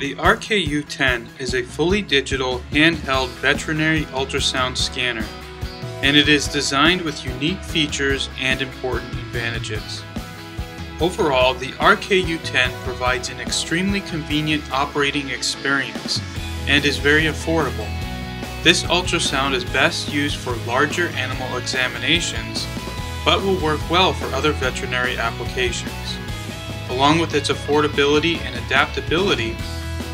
The RKU-10 is a fully digital handheld veterinary ultrasound scanner, and it is designed with unique features and important advantages. Overall, the RKU-10 provides an extremely convenient operating experience and is very affordable. This ultrasound is best used for larger animal examinations, but will work well for other veterinary applications. Along with its affordability and adaptability,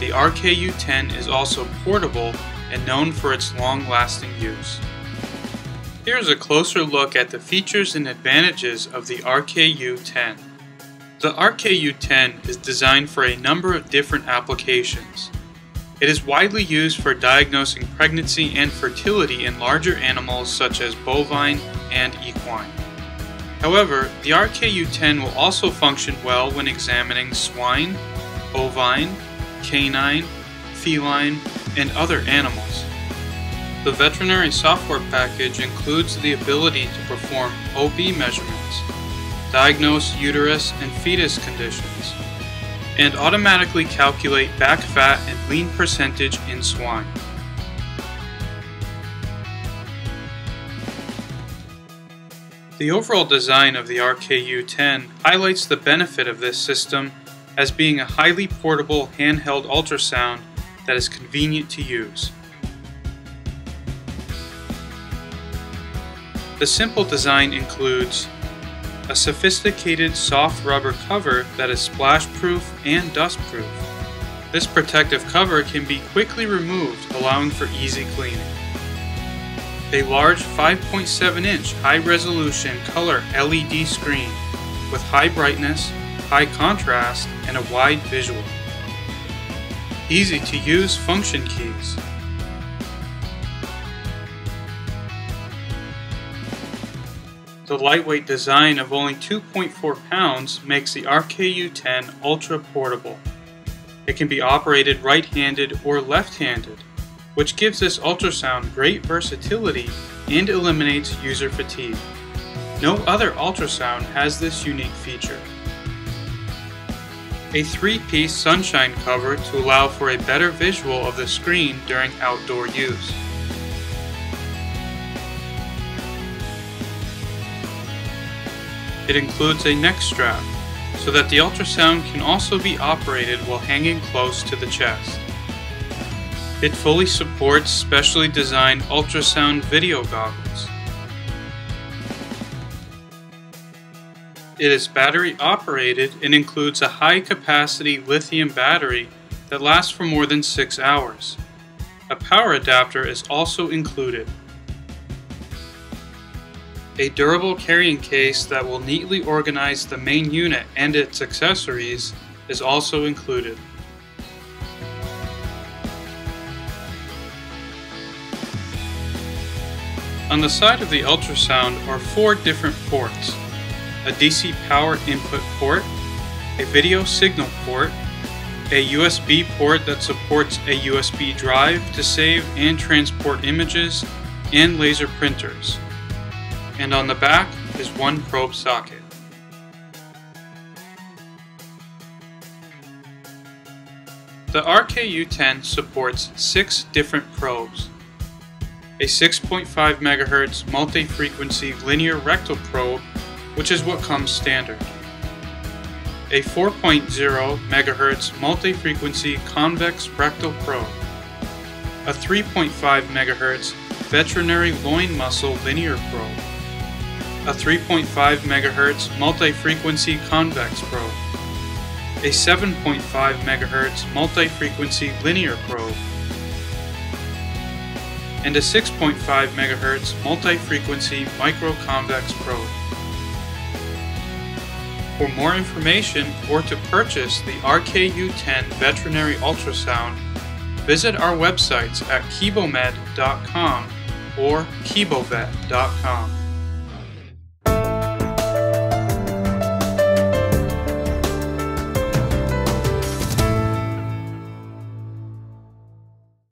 the RKU-10 is also portable and known for its long-lasting use. Here's a closer look at the features and advantages of the RKU-10. The RKU-10 is designed for a number of different applications. It is widely used for diagnosing pregnancy and fertility in larger animals such as bovine and equine. However, the RKU-10 will also function well when examining swine, bovine, canine, feline, and other animals. The veterinary software package includes the ability to perform OB measurements, diagnose uterus and fetus conditions, and automatically calculate back fat and lean percentage in swine. The overall design of the RKU-10 highlights the benefit of this system as being a highly portable handheld ultrasound that is convenient to use. The simple design includes a sophisticated soft rubber cover that is splash proof and dust proof. This protective cover can be quickly removed allowing for easy cleaning. A large 5.7 inch high resolution color LED screen with high brightness, high contrast, and a wide visual. Easy to use function keys. The lightweight design of only 2.4 pounds makes the RKU-10 ultra portable. It can be operated right-handed or left-handed, which gives this ultrasound great versatility and eliminates user fatigue. No other ultrasound has this unique feature. A three-piece sunshine cover to allow for a better visual of the screen during outdoor use. It includes a neck strap, so that the ultrasound can also be operated while hanging close to the chest. It fully supports specially designed ultrasound video goggles. It is battery operated and includes a high capacity lithium battery that lasts for more than 6 hours. A power adapter is also included a durable carrying case that will neatly organize the main unit and its accessories is also included. On the side of the ultrasound are four different ports. A DC power input port, a video signal port, a USB port that supports a USB drive to save and transport images, and laser printers and on the back is one probe socket. The RKU-10 supports six different probes. A 6.5 MHz multi-frequency linear rectal probe, which is what comes standard. A 4.0 MHz multi-frequency convex rectal probe. A 3.5 MHz veterinary loin muscle linear probe a 3.5 MHz multi-frequency convex probe, a 7.5 MHz multi-frequency linear probe, and a 6.5 MHz multi-frequency microconvex probe. For more information or to purchase the RKU-10 Veterinary Ultrasound, visit our websites at keebomed.com or keebovet.com.